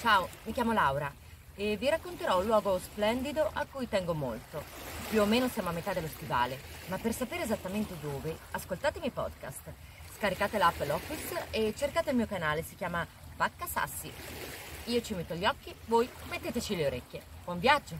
Ciao, mi chiamo Laura e vi racconterò un luogo splendido a cui tengo molto. Più o meno siamo a metà dello stivale, ma per sapere esattamente dove, ascoltate i miei podcast. Scaricate l'app L'Office e cercate il mio canale, si chiama Pacca Sassi. Io ci metto gli occhi, voi metteteci le orecchie. Buon viaggio!